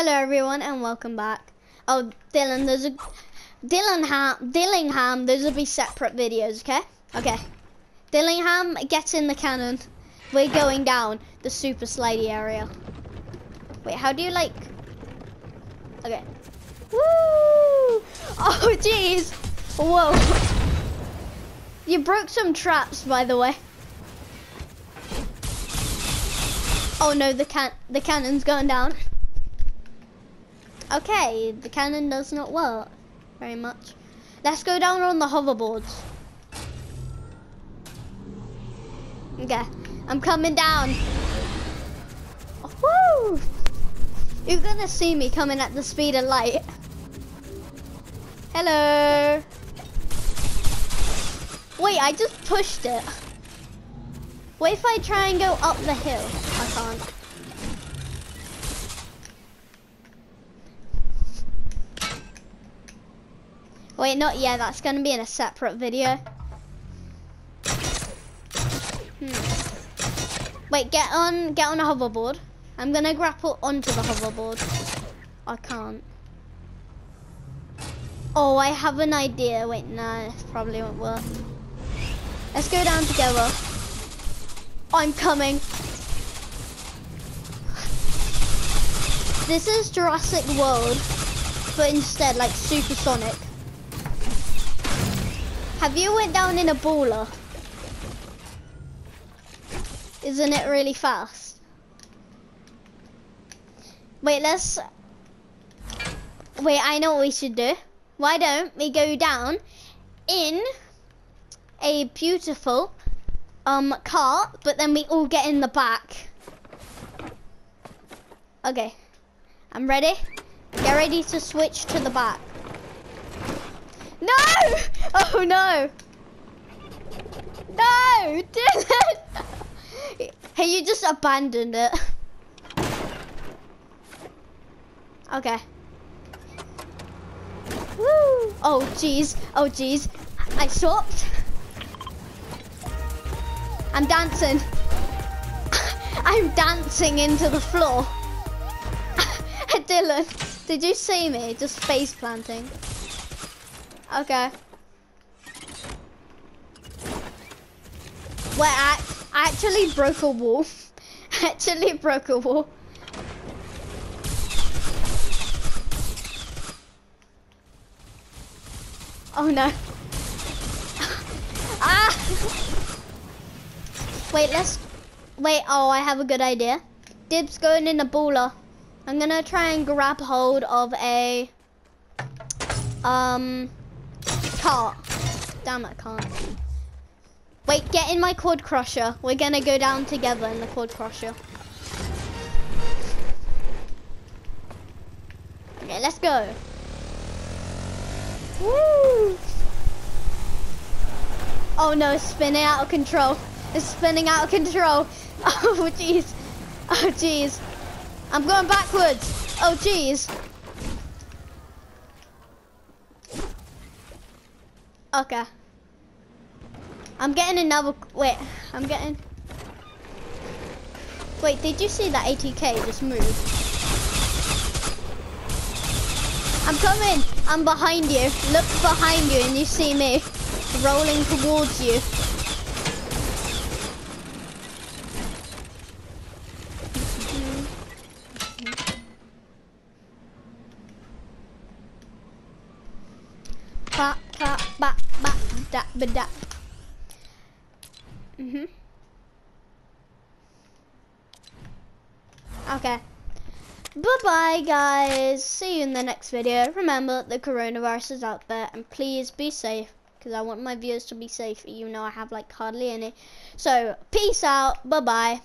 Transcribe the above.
Hello everyone and welcome back. Oh, Dylan, there's a Dillingham, Dillingham. Those will be separate videos, okay? Okay. Dillingham gets in the cannon. We're going down the super slidey area. Wait, how do you like? Okay. Woo! Oh, jeez. Whoa. You broke some traps, by the way. Oh no, the can the cannon's going down. Okay, the cannon does not work very much. Let's go down on the hoverboards. Okay, I'm coming down. Woo! You're gonna see me coming at the speed of light. Hello. Wait, I just pushed it. What if I try and go up the hill? I can't. Wait, not yet. That's going to be in a separate video. Hmm. Wait, get on, get on a hoverboard. I'm going to grapple onto the hoverboard. I can't. Oh, I have an idea. Wait, no, this probably won't work. Let's go down together. I'm coming. This is Jurassic World, but instead like supersonic. Have you went down in a baller? Isn't it really fast? Wait, let's... Wait, I know what we should do. Why don't we go down in a beautiful um cart, but then we all get in the back. Okay, I'm ready. Get ready to switch to the back. No! Oh no! No! Dylan! hey, you just abandoned it. Okay. Woo! Oh jeez. Oh jeez. I stopped. I'm dancing. I'm dancing into the floor. Dylan, did you see me just face planting? Okay. Wait, I, actually broke a wall. actually broke a wall. Oh no. ah! Wait, let's... Wait, oh, I have a good idea. Dib's going in the baller. I'm gonna try and grab hold of a... Um... Cart. Damn, I can't. Wait, get in my quad crusher. We're gonna go down together in the quad crusher. Okay, let's go. Woo! Oh no, it's spinning out of control. It's spinning out of control. Oh, jeez. Oh, jeez. I'm going backwards. Oh, jeez. Okay. I'm getting another, wait, I'm getting, wait, did you see that ATK just move? I'm coming, I'm behind you. Look behind you and you see me rolling towards you. ba ba ba ba da ba da. Mhm. Okay. Bye-bye, guys. See you in the next video. Remember, the coronavirus is out there, and please be safe, because I want my viewers to be safe, even though I have, like, hardly any. So, peace out. Bye-bye.